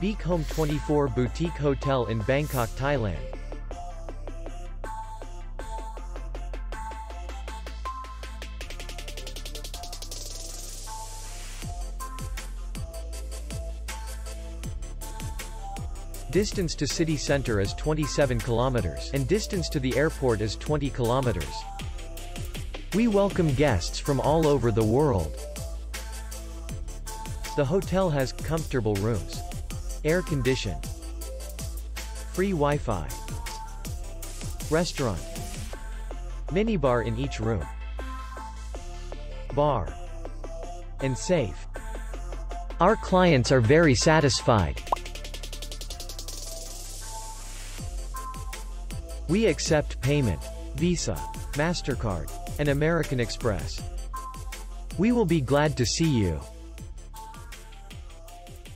BKK Home 24 Boutique Hotel in Bangkok, Thailand. Distance to city center is 27 kilometers, and distance to the airport is 20 kilometers. We welcome guests from all over the world. The hotel has comfortable rooms, air condition, free Wi-Fi, restaurant, minibar in each room, bar, and safe. Our clients are very satisfied. We accept payment, Visa, MasterCard, and American Express. We will be glad to see you.